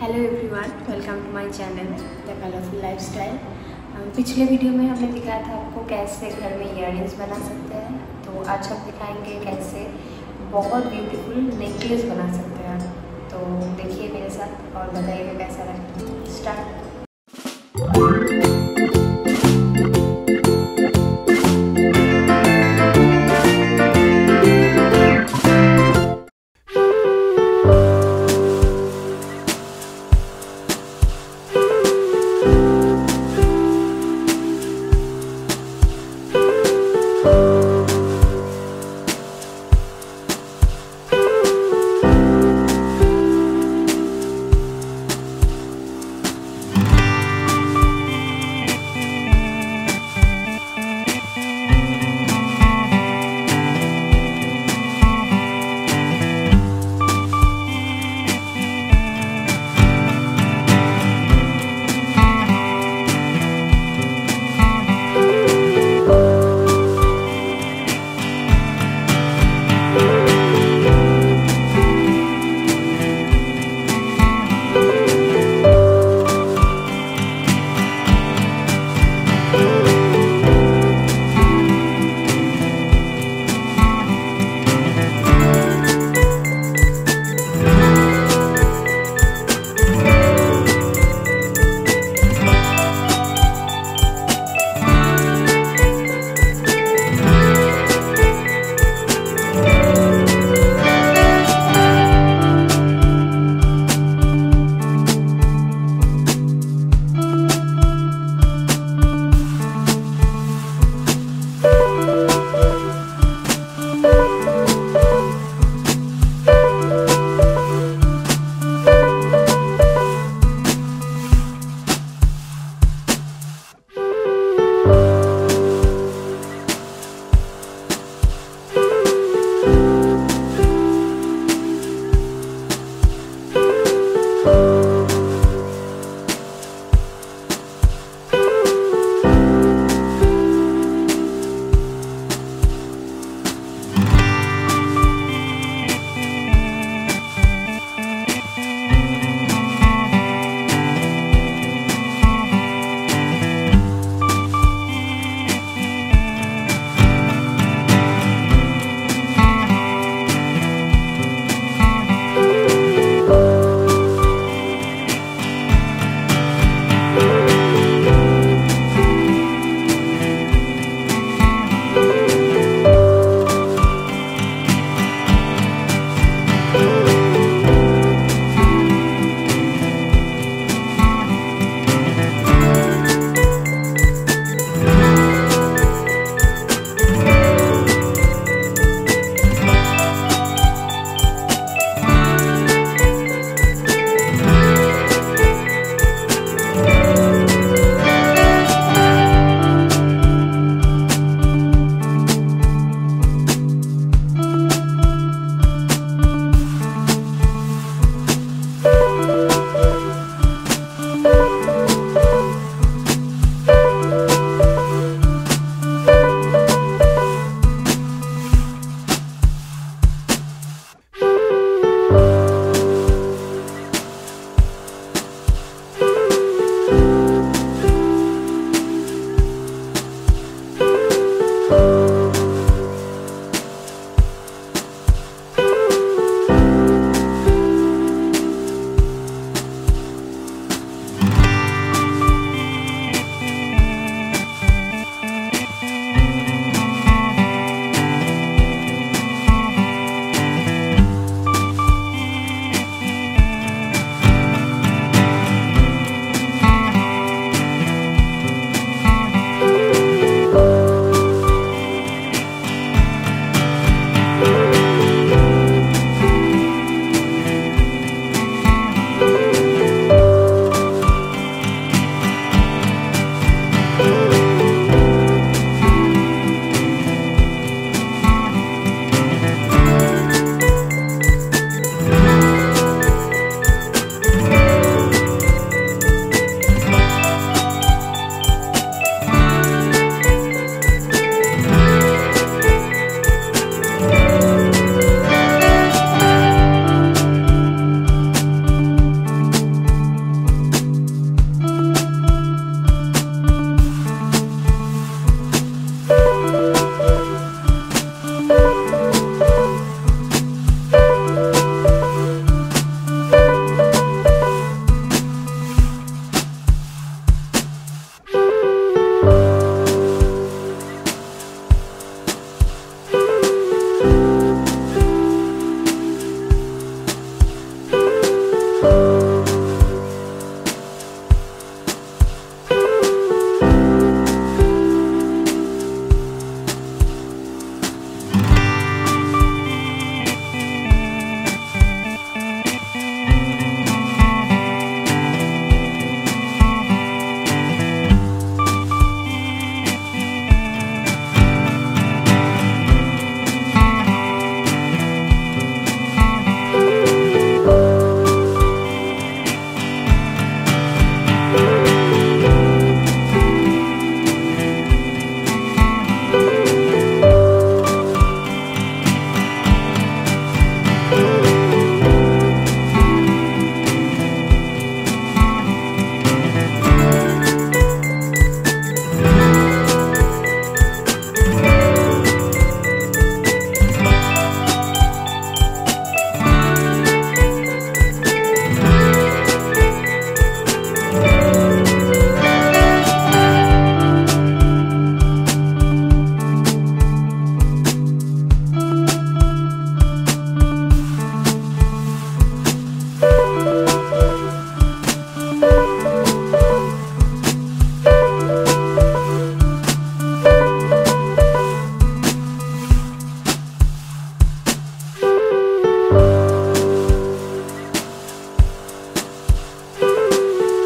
Hello everyone welcome to my channel the colourful lifestyle पिछले video में हमने दिखाया था आपको कैसे घर में इयर बना सकते हैं। तो आज हम दिखाएँगे कैसे बहुत ब्यूटीफुल नेकलेस बना सकते हैं तो देखिए मेरे साथ और बताइएगा कैसा लगे स्टार्ट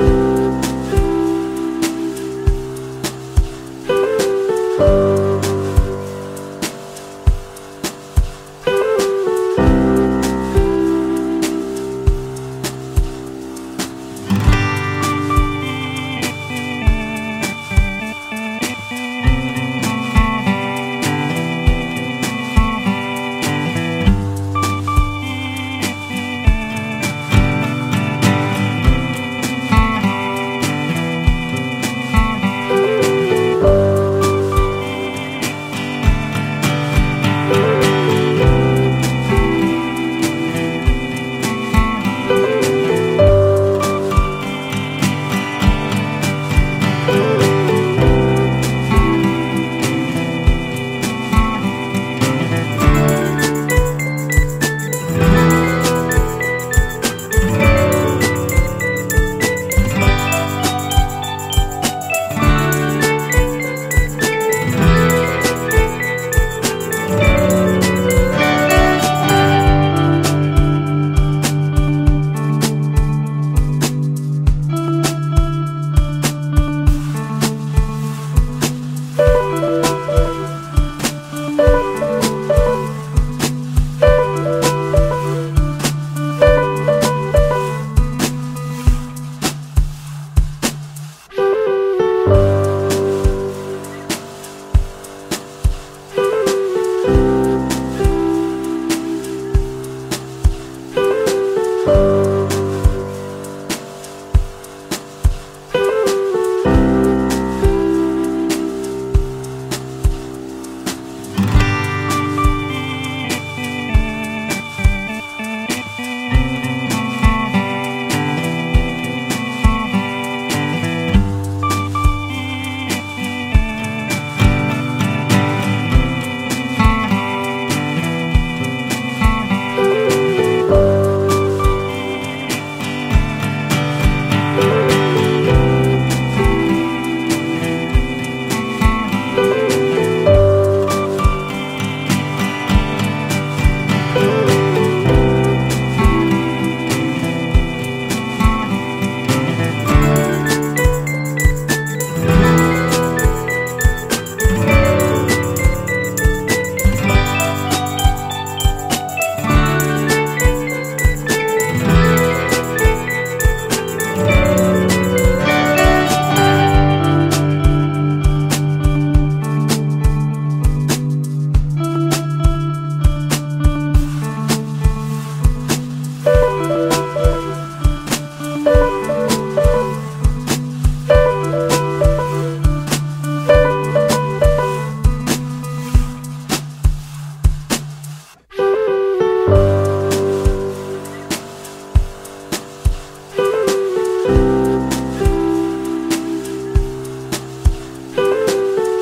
है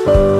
you.